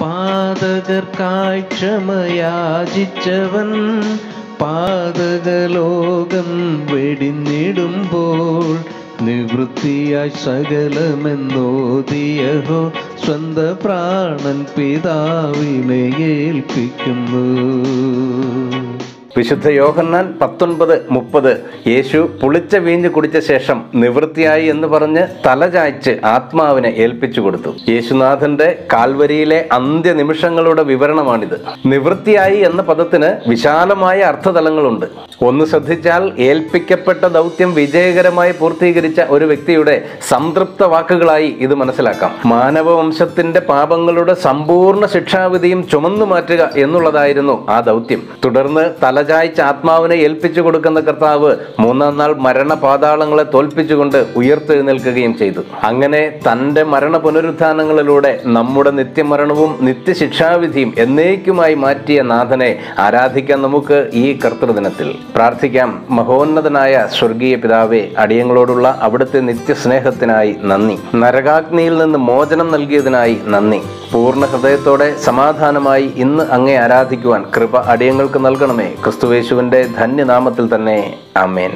പാതകർക്കായി ക്ഷമയാചിച്ചവൻ പാതകലോകം വെടിഞ്ഞിടുമ്പോൾ നിവൃത്തിയായി സകലമെന്നോതിയഹോ സ്വന്ത പ്രാണൻ പിതാവിനെ ഏൽപ്പിക്കുന്നു. വിശുദ്ധ യോഹന്നാൻ പത്തൊൻപത് മുപ്പത് യേശു പുളിച്ച വീഞ്ഞ് കുടിച്ച ശേഷം നിവൃത്തിയായി എന്ന് പറഞ്ഞ് തലചായ്ച്ച് ആത്മാവിനെ ഏൽപ്പിച്ചു കൊടുത്തു. യേശുനാഥന്റെ കാൽവരിയിലെ അന്ത്യ നിമിഷങ്ങളുടെ വിവരണമാണിത്. നിവൃത്തിയായി എന്ന പദത്തിന് വിശാലമായ അർത്ഥതലങ്ങളുണ്ട്. ഒന്ന് ശ്രദ്ധിച്ചാൽ ഏൽപ്പിക്കപ്പെട്ട ദൗത്യം വിജയകരമായി പൂർത്തീകരിച്ച ഒരു വ്യക്തിയുടെ സംതൃപ്ത വാക്കുകളായി ഇത് മനസ്സിലാക്കാം. മാനവവംശത്തിന്റെ പാപങ്ങളുടെ സമ്പൂർണ ശിക്ഷാവിധിയും ചുമന്നു മാറ്റുക എന്നുള്ളതായിരുന്നു ആ ദൗത്യം. തുടർന്ന് തലചായ്ച്ച് ആത്മാവിനെ ഏൽപ്പിച്ചു കൊടുക്കുന്ന കർത്താവ് മൂന്നാം നാൾ മരണപാതാളങ്ങളെ തോൽപ്പിച്ചുകൊണ്ട് ഉയർത്തെഴുന്നേൽക്കുകയും ചെയ്തു. അങ്ങനെ തന്റെ മരണ പുനരുത്ഥാനങ്ങളിലൂടെ നമ്മുടെ നിത്യമരണവും നിത്യശിക്ഷാവിധിയും എന്നേക്കുമായി മാറ്റിയ നാഥനെ ആരാധിക്കാൻ നമുക്ക് ഈ കർത്തൃദിനത്തിൽ പ്രാർത്ഥിക്കാം. മഹോന്നതനായ സ്വർഗീയ പിതാവെ അടിയങ്ങളോടുള്ള അവിടുത്തെ നിത്യസ്നേഹത്തിനായി നന്ദി. നരകാഗ്നിയിൽ നിന്ന് മോചനം നൽകിയതിനായി നന്ദി. പൂർണ ഹൃദയത്തോടെ സമാധാനമായി ഇന്ന് അങ്ങേ ആരാധിക്കുവാൻ കൃപ അടിയങ്ങൾക്ക് നൽകണമേ. ക്രിസ്തുവേശുവിന്റെ ധന്യനാമത്തിൽ തന്നെ ആമേൻ.